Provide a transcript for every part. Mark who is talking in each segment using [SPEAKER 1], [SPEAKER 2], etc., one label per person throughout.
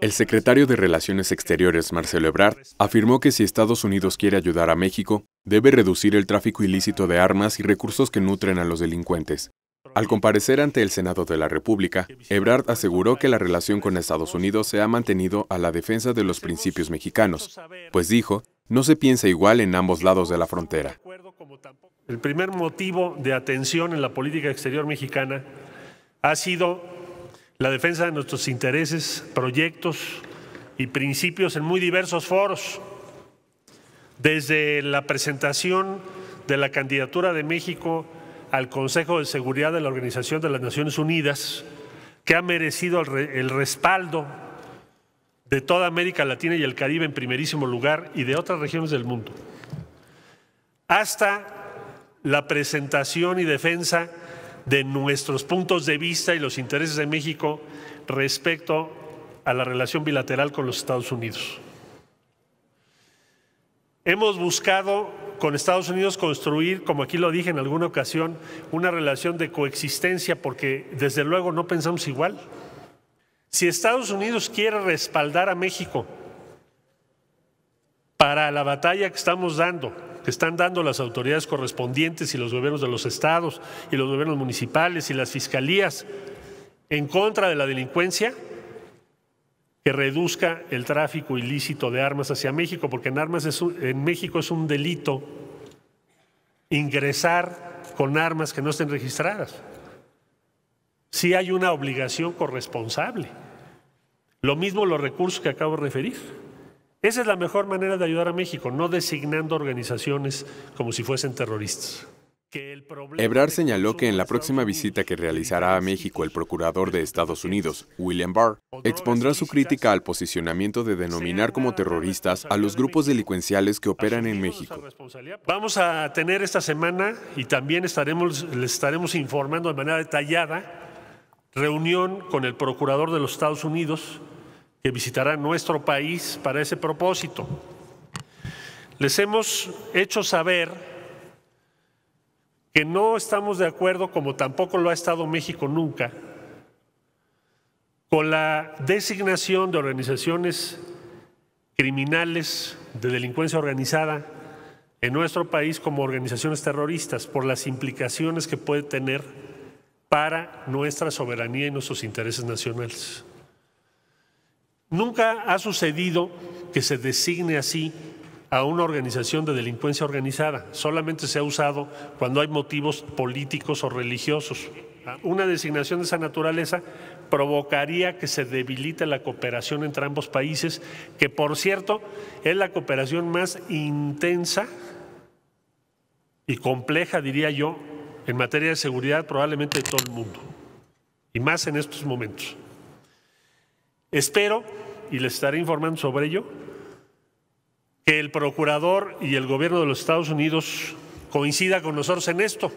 [SPEAKER 1] El secretario de Relaciones Exteriores, Marcelo Ebrard, afirmó que si Estados Unidos quiere ayudar a México, debe reducir el tráfico ilícito de armas y recursos que nutren a los delincuentes. Al comparecer ante el Senado de la República, Ebrard aseguró que la relación con Estados Unidos se ha mantenido a la defensa de los principios mexicanos, pues dijo, no se piensa igual en ambos lados de la frontera.
[SPEAKER 2] El primer motivo de atención en la política exterior mexicana ha sido la defensa de nuestros intereses, proyectos y principios en muy diversos foros, desde la presentación de la candidatura de México al Consejo de Seguridad de la Organización de las Naciones Unidas, que ha merecido el, respaldo de toda América Latina y el Caribe en primerísimo lugar y de otras regiones del mundo, hasta la presentación y defensa de nuestros puntos de vista y los intereses de México respecto a la relación bilateral con los Estados Unidos. Hemos buscado con Estados Unidos construir, como aquí lo dije en alguna ocasión, una relación de coexistencia porque desde luego no pensamos igual. Si Estados Unidos quiere respaldar a México para la batalla que estamos dando, que están dando las autoridades correspondientes y los gobiernos de los estados y los gobiernos municipales y las fiscalías en contra de la delincuencia, que reduzca el tráfico ilícito de armas hacia México, porque en, armas en México es un delito ingresar con armas que no estén registradas. Sí hay una obligación corresponsable. Lo mismo los recursos que acabo de referir. Esa es la mejor manera de ayudar a México, no designando organizaciones como si fuesen terroristas.
[SPEAKER 1] Ebrard señaló que en la próxima visita que realizará a México el procurador de Estados Unidos, William Barr, expondrá su crítica al posicionamiento de denominar como terroristas a los grupos delincuenciales que operan en México.
[SPEAKER 2] Vamos a tener esta semana y también estaremos, les estaremos informando de manera detallada reunión con el procurador de los Estados Unidos que visitará nuestro país para ese propósito. Les hemos hecho saber que no estamos de acuerdo, como tampoco lo ha estado México nunca, con la designación de organizaciones criminales de delincuencia organizada en nuestro país como organizaciones terroristas por las implicaciones que puede tener para nuestra soberanía y nuestros intereses nacionales. Nunca ha sucedido que se designe así a una organización de delincuencia organizada. Solamente se ha usado cuando hay motivos políticos o religiosos. Una designación de esa naturaleza provocaría que se debilite la cooperación entre ambos países, que por cierto es la cooperación más intensa y compleja, diría yo, en materia de seguridad probablemente de todo el mundo, y más en estos momentos. Espero, y les estaré informando sobre ello, que el procurador y el gobierno de los Estados Unidos coincida con nosotros en esto.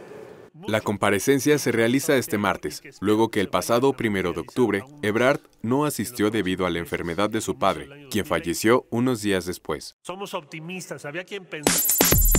[SPEAKER 1] La comparecencia se realiza este martes, luego que el pasado primero de octubre, Ebrard no asistió debido a la enfermedad de su padre, quien falleció unos días después.
[SPEAKER 2] Somos optimistas, había quien pensar.